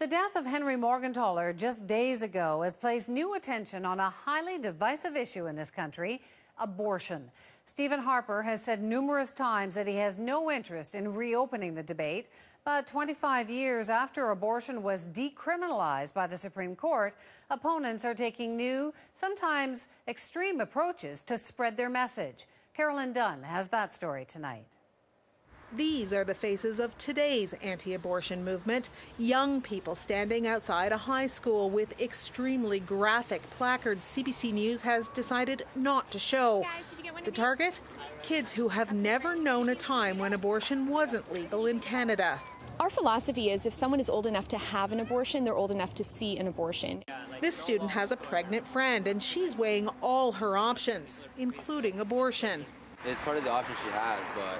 The death of Henry Morgentaler just days ago has placed new attention on a highly divisive issue in this country abortion. Stephen Harper has said numerous times that he has no interest in reopening the debate. But 25 years after abortion was decriminalized by the Supreme Court, opponents are taking new, sometimes extreme approaches to spread their message. Carolyn Dunn has that story tonight. These are the faces of today's anti abortion movement. Young people standing outside a high school with extremely graphic placards CBC News has decided not to show. The target? Kids who have never known a time when abortion wasn't legal in Canada. Our philosophy is if someone is old enough to have an abortion, they're old enough to see an abortion. This student has a pregnant friend and she's weighing all her options, including abortion. It's part of the options she has, but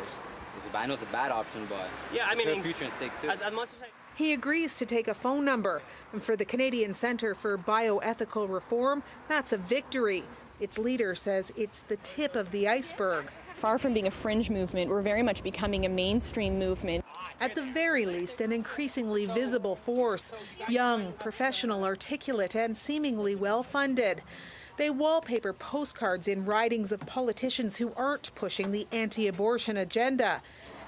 it's, I know it's a bad option, but yeah, I mean, her future at stake too. As, as much as I... He agrees to take a phone number, and for the Canadian Centre for Bioethical Reform, that's a victory. Its leader says it's the tip of the iceberg. Far from being a fringe movement, we're very much becoming a mainstream movement. At the very least, an increasingly visible force, young, professional, articulate, and seemingly well funded. They wallpaper postcards in ridings of politicians who aren't pushing the anti abortion agenda.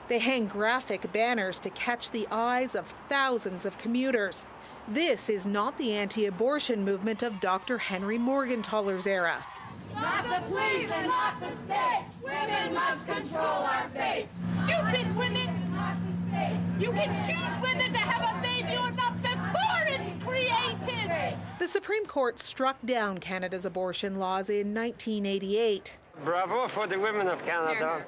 They hang graphic banners to catch the eyes of thousands of commuters. This is not the anti abortion movement of Dr. Henry Morgentaler's era. Not the police and not the state. Women must control our fate. Stupid women! Not the state. You can choose whether to have a baby or not before it's created. The Supreme Court struck down Canada's abortion laws in 1988. Bravo for the women of Canada.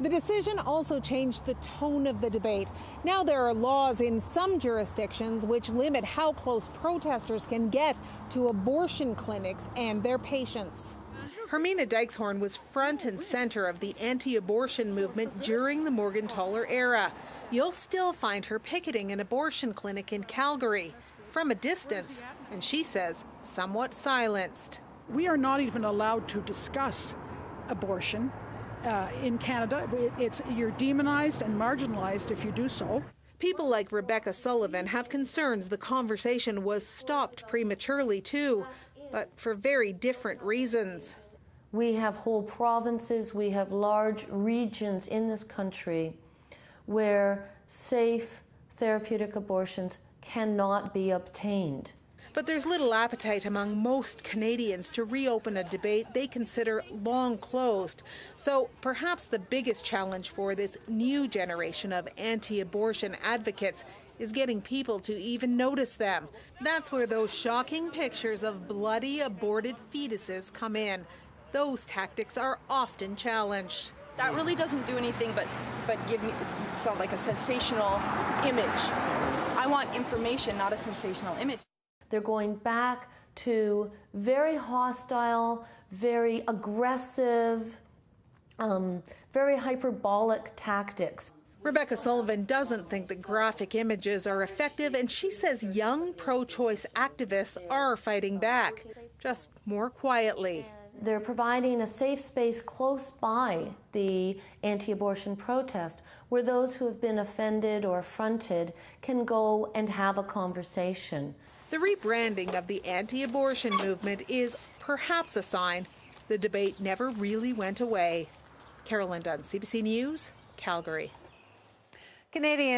The decision also changed the tone of the debate. Now there are laws in some jurisdictions which limit how close protesters can get to abortion clinics and their patients. Hermina Dykxhoorn was front and center of the anti abortion movement during the Morgentaler era. You'll still find her picketing an abortion clinic in Calgary from a distance, and she says somewhat silenced. We are not even allowed to discuss abortion uh, in Canada. It's you're demonized and marginalized if you do so. People like Rebecca Sullivan have concerns the conversation was stopped prematurely too, but for very different reasons. We have whole provinces, we have large regions in this country where safe therapeutic abortions cannot be obtained. But there's little appetite among most Canadians to reopen a debate they consider long closed. So perhaps the biggest challenge for this new generation of anti abortion advocates is getting people to even notice them. That's where those shocking pictures of bloody aborted fetuses come in. Those tactics are often challenged. That really doesn't do anything but, but give me sound like a sensational image. I want information, not a sensational image. They're going back to very hostile, very aggressive, um, very hyperbolic tactics. Rebecca Sullivan doesn't think that graphic images are effective, and she says young pro choice activists are fighting back, just more quietly. They're providing a safe space close by the anti abortion protest where those who have been offended or affronted can go and have a conversation. The rebranding of the anti abortion movement is perhaps a sign the debate never really went away. Carolyn Dunn, CBC News, Calgary. Canadian